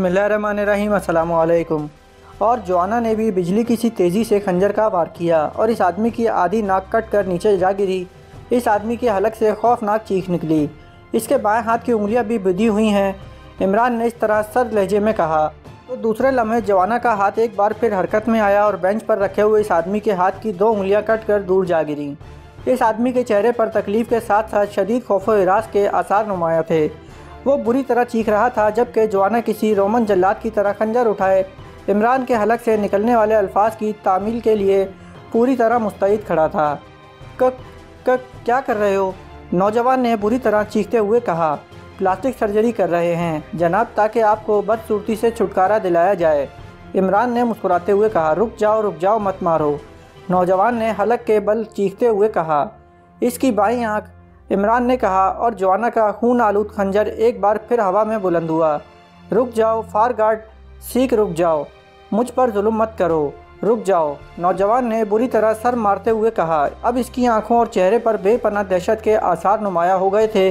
बसमीम अल्लाम और जवाना ने भी बिजली की सी तेज़ी से खंजर का वार किया और इस आदमी की आधी नाक कट कर नीचे जा गिरी। इस आदमी की हलक से खौफनाक चीख निकली। इसके बाएँ हाथ की उंगलियाँ भी बुधी हुई हैं। इमरान ने इस तरह सर लहजे में कहा। तो दूसरे लम्हे जवाना का हाथ एक बार फिर हरकत में आया और बेंच पर रखे हुए इस आदमी के हाथ की दो उंगलियाँ कट कर दूर जा गिरी। इस आदमी के चेहरे पर तकलीफ़ के साथ साथ शदीद खौफ हिरास के आसार नुमाया थे। वो बुरी तरह चीख रहा था जबकि जवाना किसी रोमन जल्लाद की तरह खंजर उठाए। इमरान के हलक से निकलने वाले अल्फाज की तामील के लिए पूरी तरह मुस्तैद खड़ा था। क, क क्या कर रहे हो? नौजवान ने बुरी तरह चीखते हुए कहा प्लास्टिक सर्जरी कर रहे हैं। जनाब ताकि आपको बदसूरती से छुटकारा दिलाया जाए। इमरान ने मुस्कुराते हुए कहा रुक जाओ रुक जाओ मत मारो। नौजवान ने हलक के बल चीखते हुए कहा इसकी बाई आँख इमरान ने कहा और जवाना का खून आलूद खंजर एक बार फिर हवा में बुलंद हुआ। रुक जाओ, फार गार्ड, सीख रुक जाओ। मुझ पर जुल्म मत करो। रुक जाओ। नौजवान ने बुरी तरह सर मारते हुए कहा, अब इसकी आँखों और चेहरे पर बेपना दहशत के आसार नुमाया हो गए थे।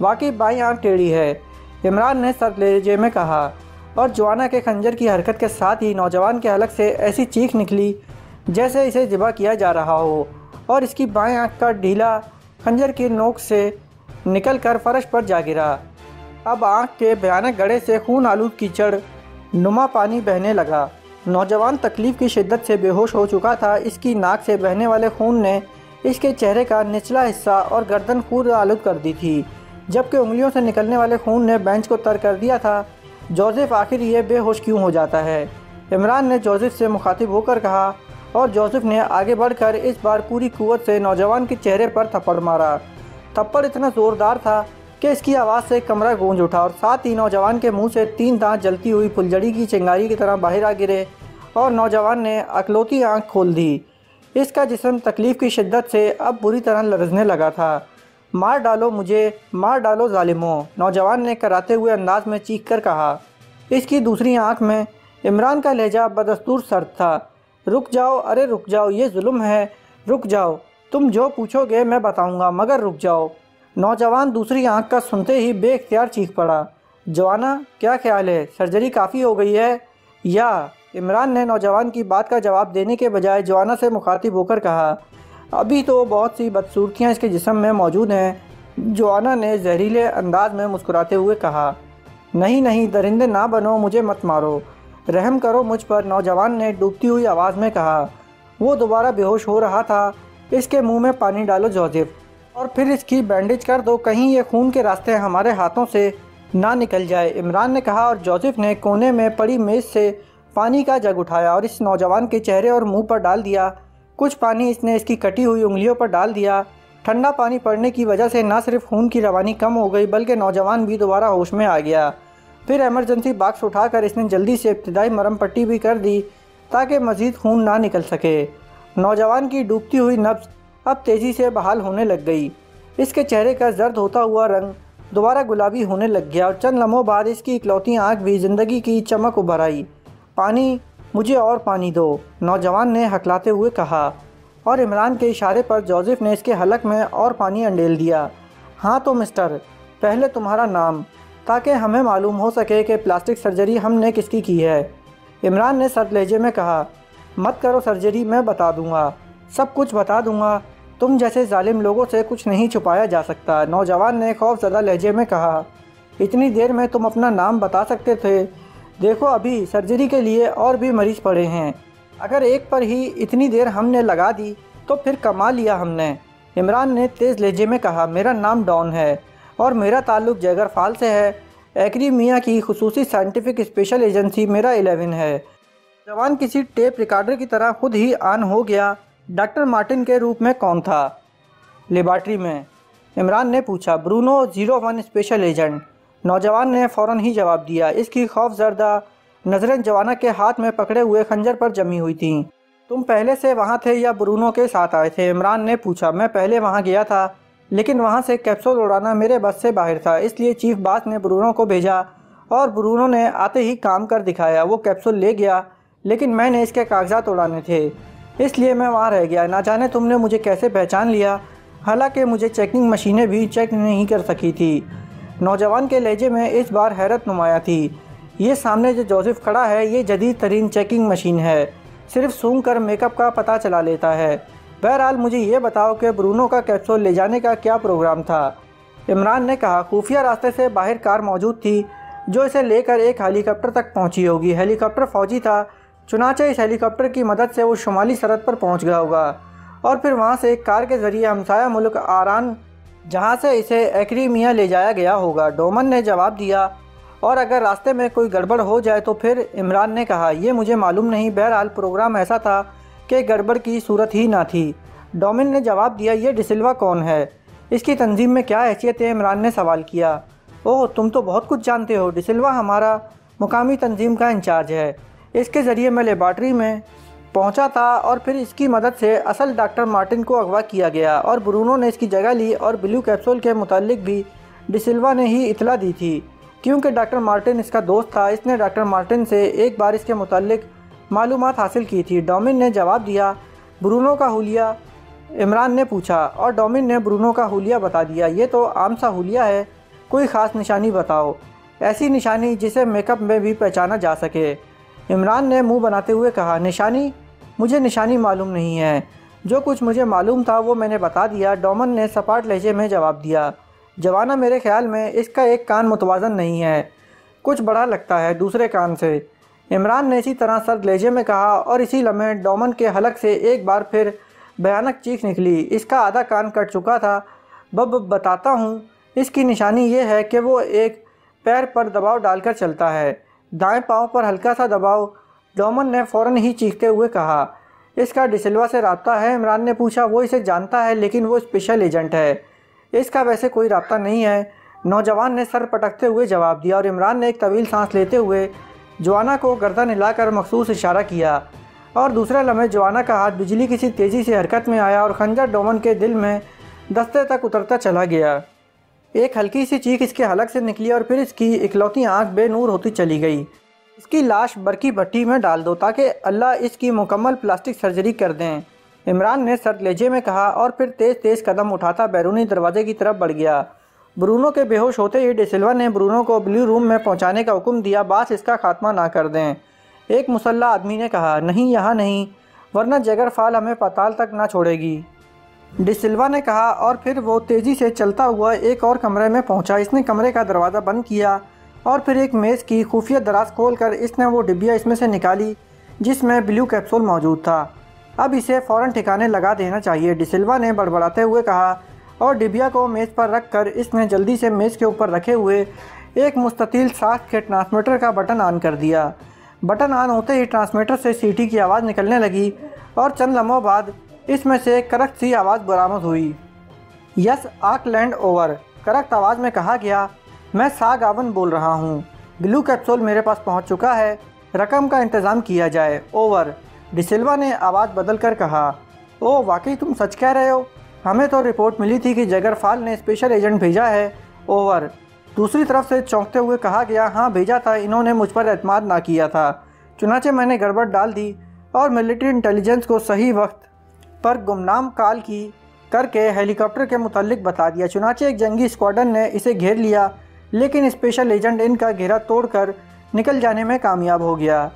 वाकई बाई आँख टेढ़ी है। इमरान ने सर लेजे में कहा, और जवाना के खंजर की हरकत के साथ ही नौजवान के हलक से ऐसी चीख निकली, जैसे इसे ज़िबा किया जा रहा हो, और इसकी बाएँ आँख का ढीला खंजर की नोक से निकल कर फर्श पर जा गिरा। अब आँख के भयानक गड़े से खून आलूद कीचड़ नुमा पानी बहने लगा। नौजवान तकलीफ़ की शिद्दत से बेहोश हो चुका था। इसकी नाक से बहने वाले खून ने इसके चेहरे का निचला हिस्सा और गर्दन खून आलूद कर दी थी, जबकि उंगलियों से निकलने वाले खून ने बेंच को तर कर दिया था। जोसेफ आखिर ये बेहोश क्यों हो जाता है? इमरान ने जोसेफ से मुखातिब होकर कहा और जोसेफ ने आगे बढ़कर इस बार पूरी कुत से नौजवान के चेहरे पर थप्पड़ मारा। थप्पड़ इतना ज़ोरदार था कि इसकी आवाज़ से कमरा गूंज उठा और साथ ही नौजवान के मुँह से तीन दांत जलती हुई फुलझड़ी की चिंगारी की तरह बाहर आ गिरे और नौजवान ने अकलौती आँख खोल दी। इसका जिसम तकलीफ़ की शिद्दत से अब बुरी तरह लरजने लगा था। मार डालो मुझे, मार डालो ालिमों नौजवान ने कराते हुए अंदाज में चीख कर कहा। इसकी दूसरी आँख में इमरान का लहजा बदस्तूर सर्द था। रुक जाओ, अरे रुक जाओ, ये जुल्म है। रुक जाओ। तुम जो पूछोगे मैं बताऊँगा, मगर रुक जाओ। नौजवान दूसरी आँख का सुनते ही बेख्तियार चीख पड़ा। जवाना, क्या ख्याल है? सर्जरी काफ़ी हो गई है? या, इमरान ने नौजवान की बात का जवाब देने के बजाय जवाना से मुखातिब होकर कहा, अभी तो बहुत सी बदसूरतियाँ इसके जिसम में मौजूद हैं। जवाना ने जहरीले अंदाज में मुस्कुराते हुए कहा, नहीं नहीं, दरिंदे ना बनो, मुझे मत मारो। रहम करो मुझ पर, नौजवान ने डूबती हुई आवाज़ में कहा। वो दोबारा बेहोश हो रहा था। इसके मुँह में पानी डालो जोसेफ और फिर इसकी बैंडेज कर दो, कहीं ये खून के रास्ते हमारे हाथों से ना निकल जाए, इमरान ने कहा और जोसेफ ने कोने में पड़ी मेज़ से पानी का जग उठाया और इस नौजवान के चेहरे और मुँह पर डाल दिया। कुछ पानी इसने इसकी कटी हुई उंगलियों पर डाल दिया। ठंडा पानी पड़ने की वजह से न सिर्फ़ खून की रवानी कम हो गई, बल्कि नौजवान भी दोबारा होश में आ गया। फिर एमरजेंसी बाक्स उठाकर इसने जल्दी से इब्तदाई मरम पट्टी भी कर दी ताकि मज़ीद खून ना निकल सके। नौजवान की डूबती हुई नब्ज अब तेज़ी से बहाल होने लग गई। इसके चेहरे का जर्द होता हुआ रंग दोबारा गुलाबी होने लग गया और चंद लम्हों बाद इसकी इकलौती आँख भी ज़िंदगी की चमक उभर आई। पानी, मुझे और पानी दो, नौजवान ने हकलाते हुए कहा। और इमरान के इशारे पर जोसेफ ने इसके हलक में और पानी अंडेल दिया। हाँ तो मिस्टर, पहले तुम्हारा नाम। ताकि हमें मालूम हो सके कि प्लास्टिक सर्जरी हमने किसकी की है। इमरान ने सर लहजे में कहा, मत करो सर्जरी, मैं बता दूँगा। सब कुछ बता दूँगा। तुम जैसे ालिम लोगों से कुछ नहीं छुपाया जा सकता। नौजवान ने खौफ ज़दा लहजे में कहा, इतनी देर में तुम अपना नाम बता सकते थे। देखो अभी, सर्जरी के लिए और भी मरीज़ पड़े हैं। अगर एक पर ही इतनी देर हमने लगा दी तो फिर कमा लिया हमने। इमरान ने तेज़ लहजे में कहा, मेरा नाम डॉन है। और मेरा ताल्लुक़ जैगर फाल से है। एक्री मियाँ की खसूसी साइंटिफिक स्पेशल एजेंसी मेरा एलेवन है। जवान किसी टेप रिकॉर्डर की तरह खुद ही आन हो गया। डॉक्टर मार्टिन के रूप में कौन था? लेबार्ट्री में। इमरान ने पूछा, Bruno zero one special agent. नौजवान ने फ़ौर ही जवाब दिया, इसकी खौफ जरदा नज़रें जवाना के हाथ में पकड़े हुए खंजर पर जमी हुई थीं। तुम पहले से वहाँ थे या ब्रूनो के साथ आए थे? इमरान ने पूछा, मैं पहले वहाँ गया था। लेकिन वहाँ से कैप्सूल उड़ाना मेरे बस से बाहर था, इसलिए चीफ बास ने ब्रूनो को भेजा और ब्रूनो ने आते ही काम कर दिखाया, वो कैप्सूल ले गया, लेकिन मैंने इसके कागजात उड़ाने थे। इसलिए मैं वहाँ रह गया। ना जाने तुमने मुझे कैसे पहचान लिया? हालाँकि मुझे चेकिंग मशीनें भी चेक नहीं कर सकी थी। नौजवान के लहजे में इस बार हैरत नुमाया थी। ये सामने जो जोसेफ खड़ा है, ये जदीद तरीन चेकिंग मशीन है। सिर्फ़ सूंघ कर मेकअप का पता चला लेता है। बहरहाल मुझे ये बताओ कि ब्रूनो का कैप्सूल ले जाने का क्या प्रोग्राम था। इमरान ने कहा, खुफिया रास्ते से बाहर कार मौजूद थी, जो इसे लेकर एक हेलीकॉप्टर तक पहुँची होगी। हेलीकॉप्टर फौजी था, चुनाचे इस हेलीकॉप्टर की मदद से वो शुमाली सरहद पर पहुँच गया होगा। और फिर वहाँ से एक कार के ज़रिए हमसाया मुल्क आरान, जहाँ से इसे एक्रीमिया ले जाया गया होगा। डोमन ने जवाब दिया, और अगर रास्ते में कोई गड़बड़ हो जाए तो फिर, इमरान ने कहा यह मुझे मालूम नहीं। बहरहाल प्रोग्राम ऐसा था कि गड़बड़ की सूरत ही ना थी। डोमिन ने जवाब दिया, ये डिसिल्वा कौन है? इसकी तंजीम में क्या हैसियत है? इमरान ने सवाल किया। ओह, तुम तो बहुत कुछ जानते हो। डिसिल्वा हमारा मुकामी तंजीम का इंचार्ज है। इसके ज़रिए मैं लेबार्ट्री में पहुँचा था और फिर इसकी मदद से असल डॉक्टर मार्टिन को अगवा किया गया और ब्रूनो ने इसकी जगह ली और ब्लू कैप्सूल के मुतालिक भी डिसिल्वा ने ही इतला दी थी। क्योंकि डॉक्टर मार्टिन इसका दोस्त था, इसने डॉक्टर मार्टिन से एक बार इसके मुतालिक मालूम हासिल की थी। डोमिन ने जवाब दिया, ब्रूनो का हुलिया? इमरान ने पूछा, और डोमिन ने ब्रूनो का हुलिया बता दिया। ये तो आम सा हुलिया है, कोई ख़ास निशानी बताओ। ऐसी निशानी जिसे मेकअप में भी पहचाना जा सके। इमरान ने मुँह बनाते हुए कहा, निशानी? मुझे निशानी मालूम नहीं है। जो कुछ मुझे मालूम था, वो मैंने बता दिया। डोमन ने सपाट लहजे में जवाब दिया, जवाना मेरे ख्याल में इसका एक कान मुतवाजन नहीं है। कुछ बड़ा लगता है दूसरे कान से। इमरान ने इसी तरह सर लहजे में कहा और इसी लम्हे डोमन के हलक से एक बार फिर भयानक चीख निकली। इसका आधा कान कट चुका था। बब, बताता हूँ, इसकी निशानी ये है कि वो एक पैर पर दबाव डालकर चलता है। दाएँ पाँव पर हल्का सा दबाव, डोमन ने फ़ौर ही चीखते हुए कहा। इसका डिसलवा से रबता है, इमरान ने पूछा। वो इसे जानता है, लेकिन वो स्पेशल एजेंट है। इसका वैसे कोई रबता नहीं है। नौजवान ने सर पटकते हुए जवाब दिया और इमरान ने एक तवील सांस लेते हुए जवाना को गर्दन हिलाकर मखसूस इशारा किया और दूसरे लम्हे जवाना का हाथ बिजली किसी तेज़ी से हरकत में आया और खंजर डोमन के दिल में दस्ते तक उतरता चला गया। एक हल्की सी चीख इसके हलक से निकली और फिर इसकी इकलौती आँख बेनूर होती चली गई। इसकी लाश बरकी भट्टी में डाल दो ताकि अल्लाह इसकी मुकम्मल प्लास्टिक सर्जरी कर दें। इमरान ने सर लेजे में कहा और फिर तेज़ तेज़ कदम उठाता बैरूनी दरवाजे की तरफ़ बढ़ गया। ब्रूनो के बेहोश होते ही डिसिल्वा ने ब्रूनो को ब्लू रूम में पहुँचाने का हुक्म दिया, बास इसका खात्मा ना कर दें। एक मुसल्ला आदमी ने कहा, नहीं, यहाँ नहीं, वरना जगर फाल हमें पताल तक ना छोड़ेगी। डिसिल्वा ने कहा, और फिर वो तेज़ी से चलता हुआ एक और कमरे में पहुँचा। इसने कमरे का दरवाज़ा बंद किया और फिर एक मेज़ की खुफिया दराज खोल कर इसने वो डिब्बिया इसमें से निकाली, जिसमें ब्लू कैप्सूल मौजूद था। अब इसे फ़ौरन ठिकाने लगा देना चाहिए। डिसिल्वा ने बड़बड़ाते हुए कहा और डिबिया को मेज़ पर रख कर इसने जल्दी से मेज़ के ऊपर रखे हुए एक मुस्ततील साख के ट्रांसमीटर का बटन ऑन कर दिया। बटन ऑन होते ही ट्रांसमीटर से सीटी की आवाज़ निकलने लगी और चंद लम्हों बाद इसमें से करक सी आवाज़ बरामद हुई। यस आक लैंड ओवर करक आवाज़ में कहा गया, मैं सागावन बोल रहा हूँ। ब्लू कैप्सूल मेरे पास पहुँच चुका है। रकम का इंतज़ाम किया जाए। ओवर, डिसिल्वा ने आवाज़ बदल कर कहा। ओ वाकई तुम सच कह रहे हो? हमें तो रिपोर्ट मिली थी कि जगरफाल ने स्पेशल एजेंट भेजा है, ओवर। दूसरी तरफ़ से चौंकते हुए कहा गया हाँ भेजा था, इन्होंने मुझ पर अतमाद ना किया था। चुनाचे मैंने गड़बड़ डाल दी और मिलिट्री इंटेलिजेंस को सही वक्त पर गुमनाम काल की करके हेलीकॉप्टर के मुतालिक बता दिया। चुनाचे एक जंगी स्क्वाडन ने इसे घेर लिया, लेकिन स्पेशल एजेंट इनका घेरा तोड़कर निकल जाने में कामयाब हो गया।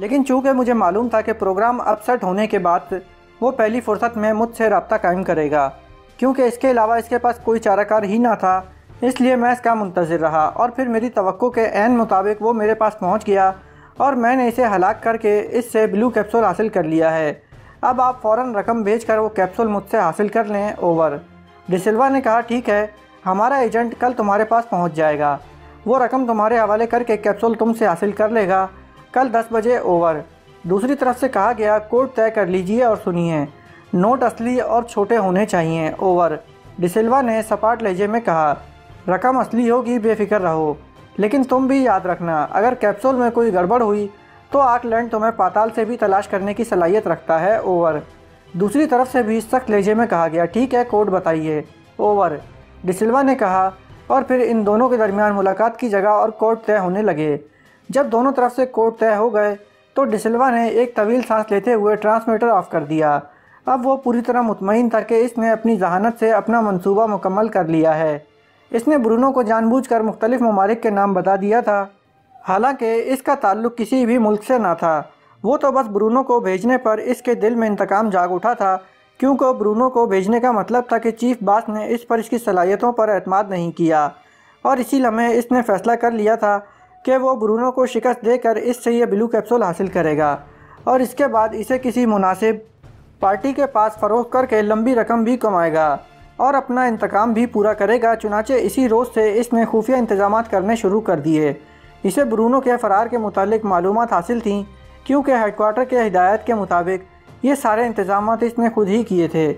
लेकिन चूँकि मुझे मालूम था कि प्रोग्राम अपसेट होने के बाद वो पहली फुर्सत में मुझसे रबता कायम करेगा, क्योंकि इसके अलावा इसके पास कोई चाराकार ही ना था। इसलिए मैं इसका मुंतज़र रहा और फिर मेरी तो के एन मुताबिक वो मेरे पास पहुँच गया और मैंने इसे हलाक करके इससे ब्लू कैप्सूल हासिल कर लिया है। अब आप फ़ौर रकम भेज कर वो कैप्सूल मुझसे हासिल कर लें, ओवर। डिसिल्वा ने कहा, ठीक है, हमारा एजेंट कल तुम्हारे पास पहुँच जाएगा। वो रकम तुम्हारे हवाले करके कैप्सूल तुमसे हासिल कर लेगा। कल दस बजे, ओवर। दूसरी तरफ़ से कहा गया, कोड तय कर लीजिए और सुनिए। नोट असली और छोटे होने चाहिए। ओवर। डिसिल्वा ने सपाट लहजे में कहा, रकम असली होगी, बेफिक्र रहो। लेकिन तुम भी याद रखना, अगर कैप्सूल में कोई गड़बड़ हुई तो आकलैंड तुम्हें पाताल से भी तलाश करने की सलाहियत रखता है। ओवर। दूसरी तरफ़ से भी सख्त लहजे में कहा गया, ठीक है, कोड बताइए। ओवर। डिसिल्वा ने कहा, और फिर इन दोनों के दरमियान मुलाकात की जगह और कोर्ट तय होने लगे। जब दोनों तरफ़ से कोर्ट तय हो गए तो डिसिल्वा ने एक तवील सांस लेते हुए ट्रांसमीटर ऑफ़ कर दिया। अब वो पूरी तरह मुतमिन था कि इसने अपनी जहानत से अपना मंसूबा मुकम्मल कर लिया है। इसने ब्रूनो को जानबूझकर मुख्तलिफ़ ममालिक के नाम बता दिया था। हालाँकि इसका ताल्लुक किसी भी मुल्क से ना था। वो तो बस ब्रूनो को भेजने पर इसके दिल में इंतकाम जाग उठा था, क्योंकि ब्रूनो को भेजने का मतलब था कि चीफ बास ने इस पर इसकी सलाहियतों पर अतमाद नहीं किया। और इसी लम्हे इसने फैसला कर लिया था कि वो ब्रूनो को शिकस्त देकर इससे ये ब्लू कैप्सूल हासिल करेगा और इसके बाद इसे किसी मुनासिब पार्टी के पास फ़रोख करके लंबी रकम भी कमाएगा और अपना इंतकाम भी पूरा करेगा, चुनाचे इसी रोज़ से इसने खुफिया इंतज़ाम करने शुरू कर दिए। इसे ब्रूनो के फ़रार के मुतालिक मालूम हासिल थी, क्योंकि हेडकोार्टर के हिदायत के मुताबिक ये सारे इंतज़ाम इसने खुद ही किए थे।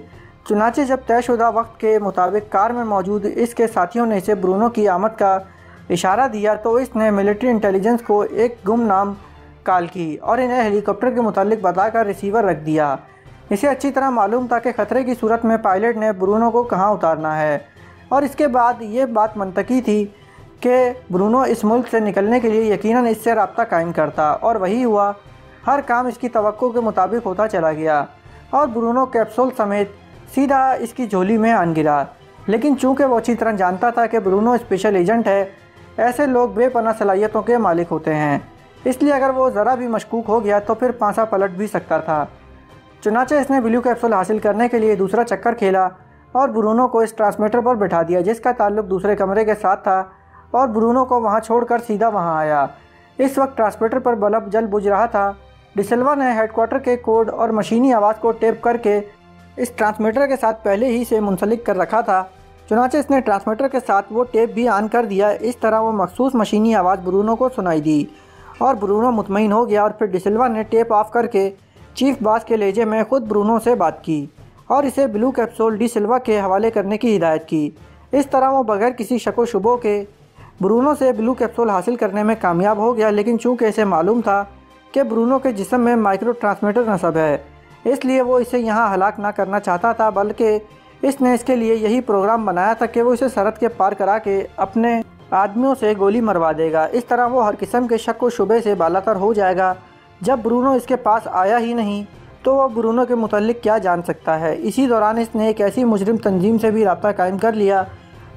चुनाचे जब तयशुदा वक्त के मुताबिक कार में मौजूद इसके साथियों ने इसे ब्रूनो की आमद का इशारा दिया तो इसने मिलिट्री इंटेलिजेंस को एक गुमनाम कॉल की और इन्हें हेलीकॉप्टर के मुतालिक बताकर रिसीवर रख दिया। इसे अच्छी तरह मालूम था कि ख़तरे की सूरत में पायलट ने ब्रूनो को कहाँ उतारना है। और इसके बाद ये बात मनतकी थी कि ब्रूनो इस मुल्क से निकलने के लिए यकीनन इससे रबता कायम करता और वही हुआ। हर काम इसकी तो के मुताबिक होता चला गया और ब्रूनो कैप्सूल समेत सीधा इसकी झोली में आन गिरा। लेकिन चूँकि वो अच्छी तरह जानता था कि ब्रूनो स्पेशल एजेंट है ऐसे लोग बेपना सलाहियतों के मालिक होते हैं। इसलिए अगर वो ज़रा भी मशकूक हो गया तो फिर पांसा पलट भी सकता था। चुनाचे इसने ब्लू कैप्सूल हासिल करने के लिए दूसरा चक्कर खेला और ब्रूनो को इस ट्रांसमीटर पर बैठा दिया, जिसका ताल्लुक दूसरे कमरे के साथ था और ब्रूनो को वहाँ छोड़कर सीधा वहाँ आया। इस वक्त ट्रांसमीटर पर बल्ब जल बुझ रहा था। डिसल्वा ने हेडक्वार्टर के कोड और मशीनी आवाज़ को टेप करके इस ट्रांसमीटर के साथ पहले ही से मुंसलिक कर रखा था। चुनाचे इसने ट्रांसमीटर के साथ वो टेप भी ऑन कर दिया। इस तरह वो मखसूस मशीनी आवाज़ ब्रूनो को सुनाई दी और ब्रूनो मुतमिन हो गया और फिर डिसल्वा ने टेप ऑफ़ करके चीफ बास के लेजे में ख़ुद ब्रूनो से बात की और इसे ब्लू कैप्सूल डी सिल्वा के हवाले करने की हिदायत की। इस तरह वो बगैर किसी शको शुबों के ब्रूनो से ब्लू कैप्सूल हासिल करने में कामयाब हो गया, लेकिन चूँकि इसे मालूम था कि ब्रूनो के जिसम में माइक्रो ट्रांसमीटर नस्ब है, इसलिए वो इसे यहाँ हलाक ना करना चाहता था, बल्कि इसने इसके लिए यही प्रोग्राम बनाया था कि वो इसे सरहद के पार करा के अपने आदमियों से गोली मरवा देगा। इस तरह वो हर किस्म के शक व शुबे से बालातर हो जाएगा। जब ब्रूनो इसके पास आया ही नहीं तो वह ब्रूनो के मुतलिक क्या जान सकता है? इसी दौरान इसने एक ऐसी मुजरिम तंजीम से भी रबता कायम कर लिया,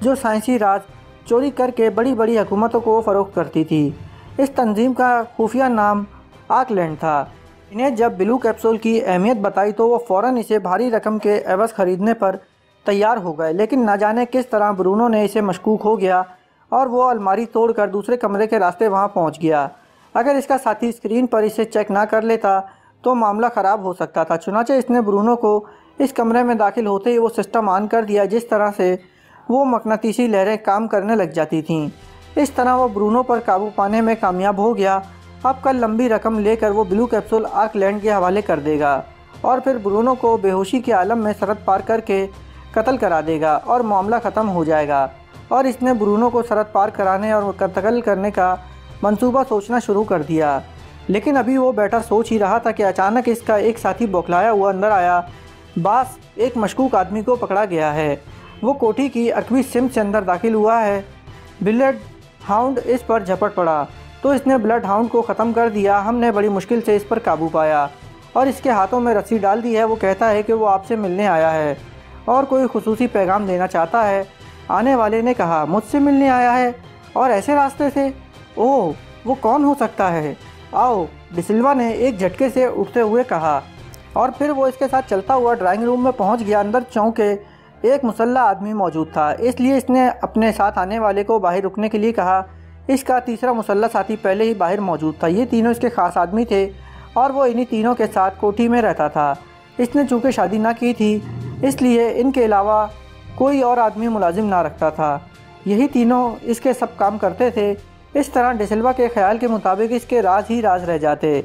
जो साइंसी राज चोरी करके बड़ी बड़ी हुकूमतों को फ़रोख्त करती थी। इस तंजीम का खुफिया नाम आकलैंड था। इन्हें जब ब्लू कैप्सूल की अहमियत बताई तो वो फ़ौर इसे भारी रकम के एवज़ ख़रीदने पर तैयार हो गए। लेकिन न जाने किस तरह ब्रूनो ने इसे मशकूक हो गया और वो अलमारी तोड़कर दूसरे कमरे के रास्ते वहाँ पहुँच गया। अगर इसका साथी स्क्रीन पर इसे चेक ना कर लेता तो मामला ख़राब हो सकता था। चुनाचे इसने ब्रूनो को इस कमरे में दाखिल होते ही वो सिस्टम ऑन कर दिया, जिस तरह से वो मकनातीसी लहरें काम करने लग जाती थीं। इस तरह वो ब्रूनो पर काबू पाने में कामयाब हो गया। अब कल लंबी रकम लेकर वो ब्लू कैप्सूल आर्कलैंड के हवाले कर देगा और फिर ब्रूनो को बेहोशी के आलम में सरहद पार करके कत्ल करा देगा और मामला ख़त्म हो जाएगा। और इसने ब्रूनो को सरहद पार कराने और कत्ल करने का मंसूबा सोचना शुरू कर दिया। लेकिन अभी वो बैठा सोच ही रहा था कि अचानक इसका एक साथी बौखलाया हुआ अंदर आया। बास एक मशकूक आदमी को पकड़ा गया है। वो कोठी की अकवी सिम से अंदर दाखिल हुआ है। ब्लड हाउंड इस पर झपट पड़ा तो इसने ब्लड हाउंड को ख़त्म कर दिया। हमने बड़ी मुश्किल से इस पर काबू पाया और इसके हाथों में रस्सी डाल दी है। वो कहता है कि वो आपसे मिलने आया है। और कोई खसूसी पैगाम देना चाहता है। आने वाले ने कहा, मुझसे मिलने आया है और ऐसे रास्ते से। ओह, वो कौन हो सकता है? आओ डिसिल्वा ने एक झटके से उठते हुए कहा और फिर वो इसके साथ चलता हुआ ड्राइंग रूम में पहुँच गया। अंदर चौंके एक मुसल्ला आदमी मौजूद था। इसलिए इसने अपने साथ आने वाले को बाहर रुकने के लिए कहा। इसका तीसरा मुसल्ला साथी पहले ही बाहर मौजूद था। ये तीनों इसके ख़ास आदमी थे और वो इन्हीं तीनों के साथ कोठी में रहता था। इसने चूँकि शादी ना की थी इसलिए इनके अलावा कोई और आदमी मुलाजिम ना रखता था। यही तीनों इसके सब काम करते थे। इस तरह डिसिल्वा के ख्याल के मुताबिक इसके राज ही राज रह जाते।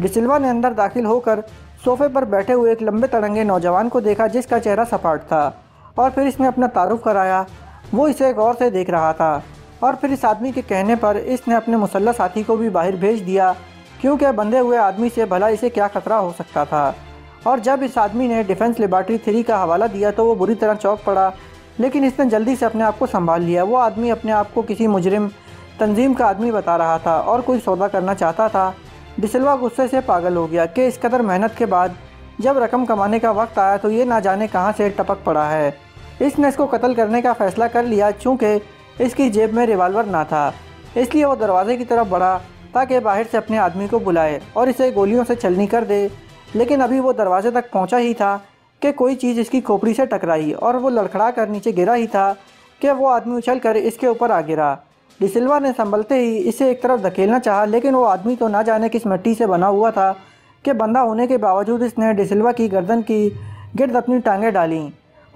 डिसिल्वा ने अंदर दाखिल होकर सोफे पर बैठे हुए एक लंबे तरंगे नौजवान को देखा जिसका चेहरा सपाट था और फिर इसने अपना तारुफ कराया। वो इसे गौर से देख रहा था और फिर इस आदमी के कहने पर इसने अपने मुसल्ला साथी को भी बाहर भेज दिया, क्योंकि बंधे हुए आदमी से भला इसे क्या खतरा हो सकता था। और जब इस आदमी ने डिफेंस लेबार्ट्री थ्री का हवाला दिया तो वो बुरी तरह चौक पड़ा। लेकिन इसने जल्दी से अपने आप को संभाल लिया। वो आदमी अपने आप को किसी मुजरिम, तंजीम का आदमी बता रहा था और कोई सौदा करना चाहता था। डिसलवा गुस्से से पागल हो गया कि इस कदर मेहनत के बाद जब रकम कमाने का वक्त आया तो ये ना जाने कहाँ से टपक पड़ा है। इसने इसको कत्ल करने का फ़ैसला कर लिया चूँकि इसकी जेब में रिवाल्वर ना था। इसलिए वो दरवाजे की तरफ़ बढ़ा ताकि बाहर से अपने आदमी को बुलाए और इसे गोलियों से चलनी कर दे। लेकिन अभी वो दरवाजे तक पहुँचा ही था कि कोई चीज़ इसकी खोपड़ी से टकराई और वो लड़खड़ा कर नीचे गिरा ही था कि वो आदमी उछल कर इसके ऊपर आ गिरा। डिसिल्वा ने संभलते ही इसे एक तरफ़ धकेलना चाहा लेकिन वो आदमी तो ना जाने किस मिट्टी से बना हुआ था कि बंदा होने के बावजूद इसने डिसिल्वा की गर्दन की गिरद अपनी टांगें डाली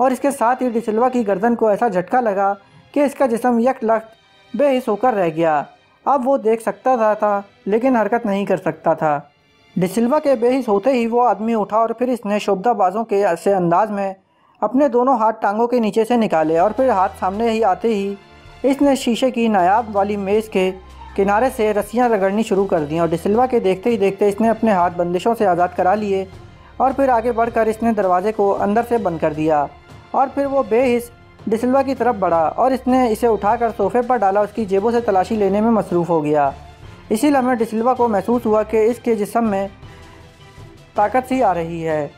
और इसके साथ ही डिसिल्वा की गर्दन को ऐसा झटका लगा कि इसका जिसम यक लख्त बेहिस होकर रह गया। अब वो देख सकता था, था लेकिन हरकत नहीं कर सकता था। डिसिल्वा के बेहिस होते ही वो आदमी उठा और फिर इसने शोभदाबाजों के ऐसे अंदाज में अपने दोनों हाथ टांगों के नीचे से निकाले और फिर हाथ सामने ही आते ही इसने शीशे की नायाब वाली मेज़ के किनारे से रस्सियाँ रगड़नी शुरू कर दी और डिसिल्वा के देखते ही देखते इसने अपने हाथ बंदिशों से आज़ाद करा लिए और फिर आगे बढ़कर इसने दरवाजे को अंदर से बंद कर दिया और फिर वो बेहिस डिसिल्वा की तरफ़ बढ़ा और इसने इसे उठाकर सोफे पर डाला, उसकी जेबों से तलाशी लेने में मसरूफ़ हो गया। इसी लम्हे डिसिल्वा को महसूस हुआ कि इसके जिसम में ताकत सी आ रही है।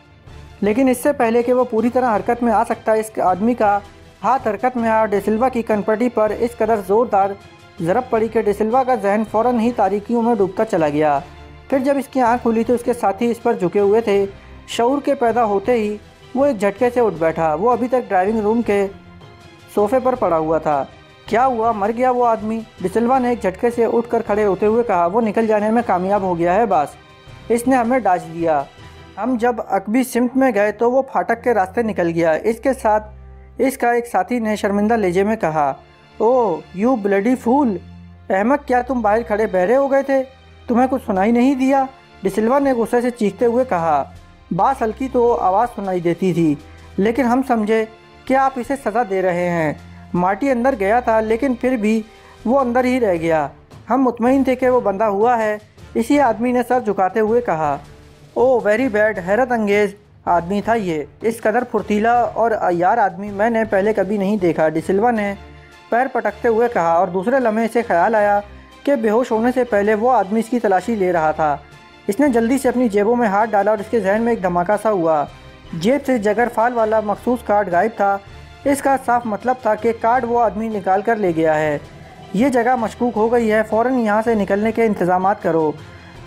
लेकिन इससे पहले कि वो पूरी तरह हरकत में आ सकता, इस आदमी का हाथ हरकत में आया डिसिल्वा की कनपटी पर इस कदर ज़ोरदार ज़रब पड़ी कि डिसिल्वा का जहन फ़ौर ही तारीकियों में डूबता चला गया। फिर जब इसकी आँख खुली तो उसके साथी इस पर झुके हुए थे। शौर के पैदा होते ही वो एक झटके से उठ बैठा। वो अभी तक ड्राइविंग रूम के सोफे पर पड़ा हुआ था। क्या हुआ? मर गया वो आदमी। डिसिल्वा ने एक झटके से उठकर खड़े होते हुए कहा, वो निकल जाने में कामयाब हो गया है, बास। इसने हमें डाच दिया। हम जब अकबी सिमत में गए तो वो फाटक के रास्ते निकल गया। इसके साथ, इसका एक साथी ने शर्मिंदा लेजे में कहा, oh, you bloody fool! Ahmad क्या तुम बाहर खड़े बहरे हो गए थे? तुम्हें कुछ सुनाई नहीं दिया? डिसिल्वा ने गुस्से से चीखते हुए कहा, बास, हल्की तो आवाज़ सुनाई देती थी, लेकिन हम समझे कि आप इसे सज़ा दे रहे हैं? मार्टी अंदर गया था, लेकिन फिर भी वो अंदर ही रह गया। हम मुतमिन थे कि वो बंदा हुआ है, इसी आदमी ने सर झुकाते हुए कहा, ओ वेरी बैड हैरत अंगेज़ आदमी था ये। इस कदर फुर्तीला और अयार आदमी मैंने पहले कभी नहीं देखा। डिसिल्वा ने पैर पटकते हुए कहा और दूसरे लम्हे से ख्याल आया कि बेहोश होने से पहले वो आदमी इसकी तलाशी ले रहा था। इसने जल्दी से अपनी जेबों में हाथ डाला और इसके जहन में एक धमाका सा हुआ। जेब से जगर फाल वाला मखसूस कार्ड गायब था। इसका साफ़ मतलब था कि कार्ड वो आदमी निकाल कर ले गया है। ये जगह मशकूक हो गई है फ़ौर यहाँ से निकलने के इंतज़ाम करो।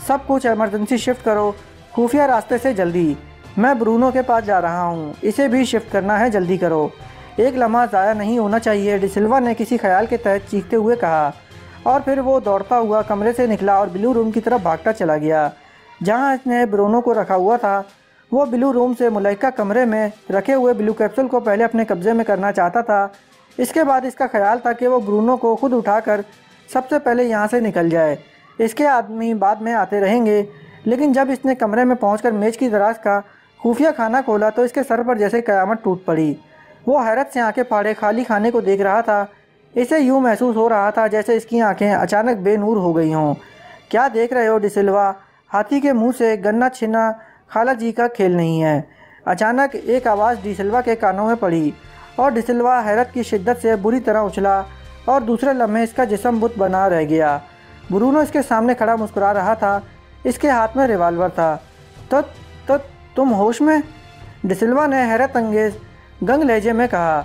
सब कुछ एमरजेंसी शिफ्ट करो। खुफिया रास्ते से जल्दी। मैं ब्रूनो के पास जा रहा हूँ। इसे भी शिफ्ट करना है, जल्दी करो। एक लम्हा ज़ाया नहीं होना चाहिए, डिसिल्वा ने किसी ख्याल के तहत चीखते हुए कहा। और फिर वो दौड़ता हुआ कमरे से निकला और ब्लू रूम की तरफ़ भागता चला गया, जहाँ इसने ब्रोनो को रखा हुआ था। वो ब्लू रूम से मुलैका कमरे में रखे हुए ब्लू कैप्सूल को पहले अपने कब्ज़े में करना चाहता था। इसके बाद इसका ख्याल था कि वो ब्रूनो को खुद उठाकर सबसे पहले यहाँ से निकल जाए। इसके आदमी बाद में आते रहेंगे, लेकिन जब इसने कमरे में पहुंचकर मेज की दराज का खुफिया खाना खोला तो इसके सर पर जैसे क़यामत टूट पड़ी। वो हैरत से आँखें फाड़े, खाली खाने को देख रहा था। इसे यूँ महसूस हो रहा था जैसे इसकी आँखें अचानक बेनूर हो गई हों। क्या देख रहे हो डिसिल्वा? हाथी के मुँह से गन्ना छिना खाला जी का खेल नहीं है। अचानक एक आवाज़ डिसिल्वा के कानों में पड़ी और डिसिल्वा हैरत की शिद्दत से बुरी तरह उछला और दूसरे लम्हे इसका जिसम बुत बना रह गया। ब्रूनो इसके सामने खड़ा मुस्कुरा रहा था। इसके हाथ में रिवाल्वर था। तो तो तुम होश में? डिसिल्वा ने हैरत अंगेज गंग लहजे में कहा,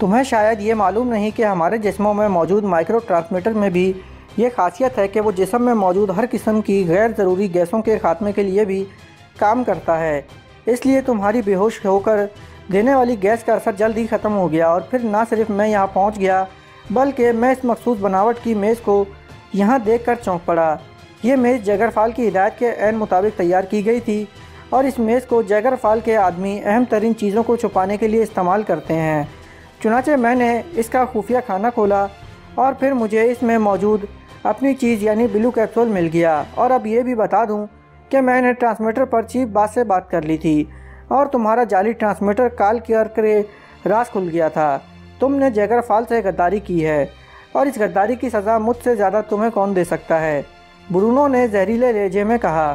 तुम्हें शायद ये मालूम नहीं कि हमारे जिसमों में मौजूद माइक्रो ट्रांसमीटर में भी ये खासियत है कि वो जिसम में मौजूद हर किस्म की गैर ज़रूरी गैसों के ख़ात्मे के लिए भी काम करता है। इसलिए तुम्हारी बेहोश होकर देने वाली गैस का असर जल्द ही ख़त्म हो गया और फिर ना सिर्फ़ मैं यहाँ पहुँच गया, बल्कि मैं इस मखसूस बनावट की मेज़ को यहाँ देख कर चौंक पड़ा। ये मेज़ जगरफाल की हिदायत के एन मुताबिक तैयार की गई थी और इस मेज़ को जगरफाल के आदमी अहम तरीन चीज़ों को छुपाने के लिए इस्तेमाल करते हैं। चुनाचे मैंने इसका खुफिया खाना खोला और फिर मुझे इसमें मौजूद अपनी चीज़ यानी ब्लू कैप्सूल मिल गया। और अब ये भी बता दूँ कि मैंने ट्रांसमीटर पर चीफ बात से बात कर ली थी और तुम्हारा जाली ट्रांसमीटर काल कर रास खुल गया था। तुमने जगरफाल से गद्दारी की है और इस गद्दारी की सज़ा मुझसे ज़्यादा तुम्हें कौन दे सकता है? ब्रूनो ने जहरीले लेजे में कहा